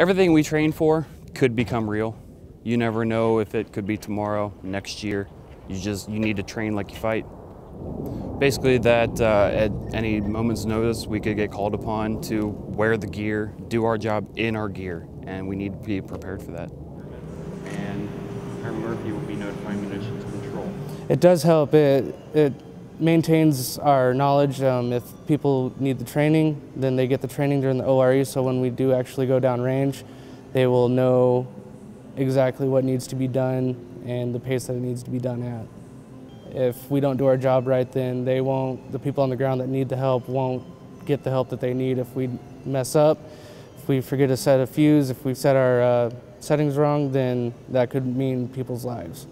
Everything we train for could become real. You never know if it could be tomorrow, next year. You just you need to train like you fight. Basically, that uh, at any moment's notice, we could get called upon to wear the gear, do our job in our gear, and we need to be prepared for that. And Airman Murphy will be notifying munitions control. It does help. It it maintains our knowledge. Um, if people need the training, then they get the training during the ORE. So when we do actually go down range, they will know exactly what needs to be done and the pace that it needs to be done at. If we don't do our job right, then they won't. The people on the ground that need the help won't get the help that they need. If we mess up, if we forget to set a fuse, if we set our uh, settings wrong, then that could mean people's lives.